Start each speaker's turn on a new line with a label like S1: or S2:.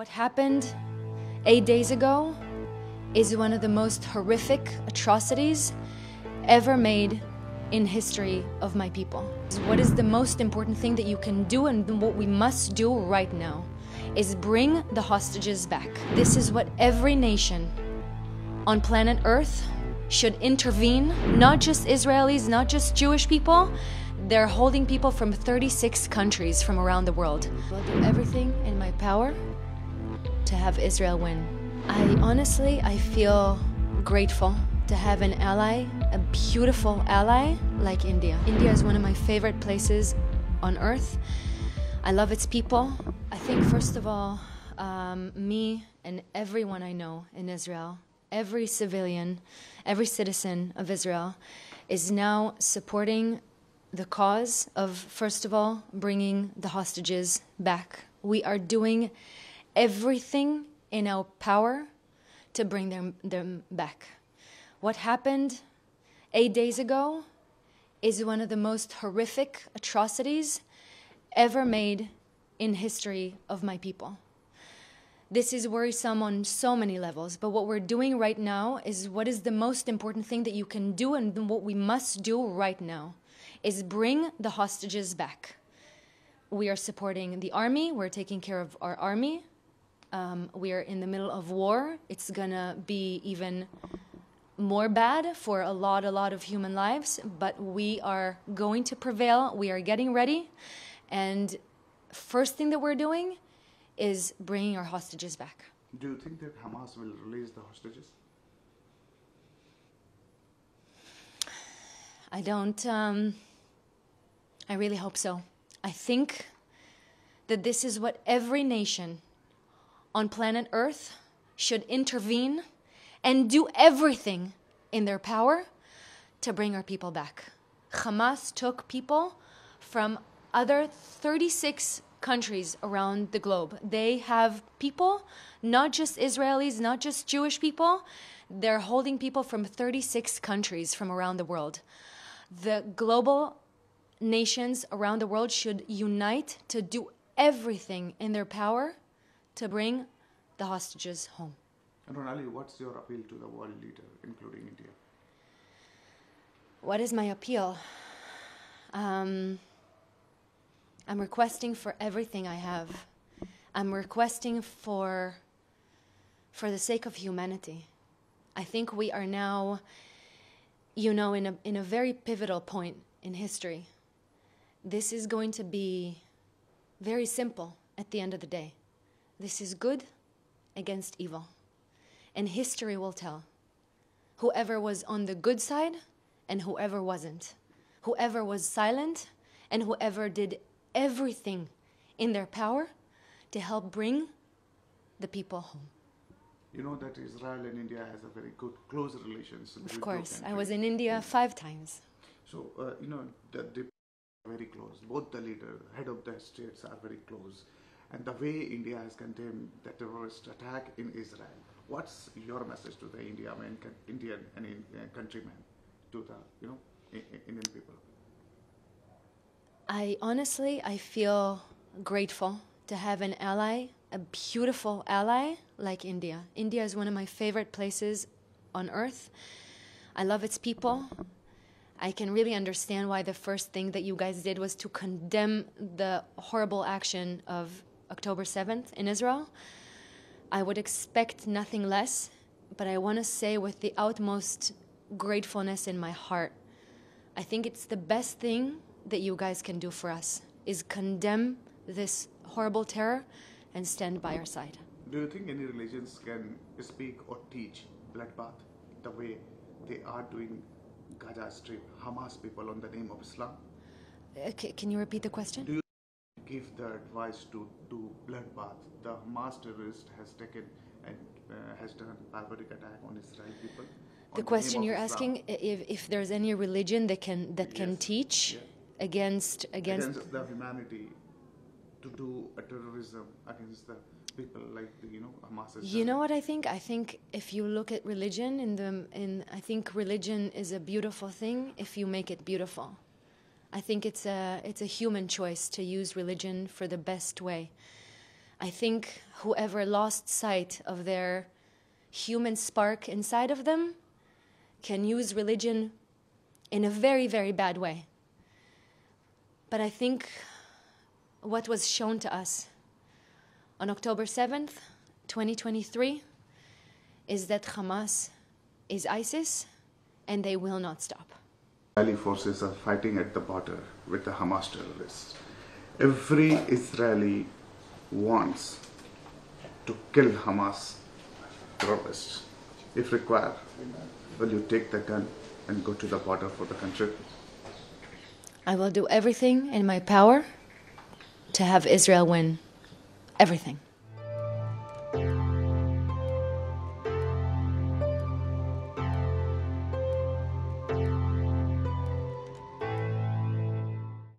S1: What happened eight days ago is one of the most horrific atrocities ever made in history of my people. What is the most important thing that you can do and what we must do right now is bring the hostages back. This is what every nation on planet Earth should intervene, not just Israelis, not just Jewish people. They're holding people from 36 countries from around the world. I'll do everything in my power to have Israel win. I honestly, I feel grateful to have an ally, a beautiful ally like India. India is one of my favorite places on earth. I love its people. I think, first of all, um, me and everyone I know in Israel, every civilian, every citizen of Israel, is now supporting the cause of, first of all, bringing the hostages back. We are doing everything in our power to bring them, them back. What happened eight days ago is one of the most horrific atrocities ever made in history of my people. This is worrisome on so many levels, but what we're doing right now is what is the most important thing that you can do and what we must do right now is bring the hostages back. We are supporting the army, we're taking care of our army, um, we're in the middle of war. It's gonna be even more bad for a lot, a lot of human lives, but we are going to prevail. We are getting ready. And first thing that we're doing is bringing our hostages back.
S2: Do you think that Hamas will release the hostages?
S1: I don't, um, I really hope so. I think that this is what every nation on planet Earth should intervene and do everything in their power to bring our people back. Hamas took people from other 36 countries around the globe. They have people, not just Israelis, not just Jewish people, they're holding people from 36 countries from around the world. The global nations around the world should unite to do everything in their power to bring the hostages home.
S2: And Rona-Lee, what's your appeal to the world leader, including India?
S1: What is my appeal? Um, I'm requesting for everything I have. I'm requesting for, for the sake of humanity. I think we are now, you know, in a, in a very pivotal point in history. This is going to be very simple at the end of the day. This is good against evil. And history will tell whoever was on the good side and whoever wasn't, whoever was silent and whoever did everything in their power to help bring the people home.
S2: You know that Israel and India has a very good, close relations.
S1: Of course, I was in India five times.
S2: So uh, you know the, the very close. Both the leader, head of the states, are very close. And the way India has condemned the terrorist attack in Israel, what's your message to the India, I Indian and uh, countrymen, to the you know Indian people?
S1: I honestly, I feel grateful to have an ally, a beautiful ally like India. India is one of my favorite places on earth. I love its people. I can really understand why the first thing that you guys did was to condemn the horrible action of October 7th in Israel. I would expect nothing less, but I want to say with the utmost gratefulness in my heart, I think it's the best thing that you guys can do for us is condemn this horrible terror and stand by our side.
S2: Do you think any religions can speak or teach bloodbath the way they are doing Gaza Strip, Hamas people on the name of Islam?
S1: Uh, can you repeat the question?
S2: Give the advice to do bloodbath? The Hamas terrorist has taken and uh, has done barbaric attack on Israeli people.
S1: The question the you're asking if, if there's any religion that can that yes. can teach against against,
S2: against the humanity to do a terrorism against the people like the, you know Hamas.
S1: You know what I think? I think if you look at religion in the in I think religion is a beautiful thing if you make it beautiful. I think it's a it's a human choice to use religion for the best way. I think whoever lost sight of their human spark inside of them can use religion in a very, very bad way. But I think what was shown to us on October 7th, 2023, is that Hamas is ISIS and they will not stop.
S2: Israeli forces are fighting at the border with the Hamas terrorists. Every Israeli wants to kill Hamas terrorists. If required, will you take the gun and go to the border for the country?
S1: I will do everything in my power to have Israel win everything.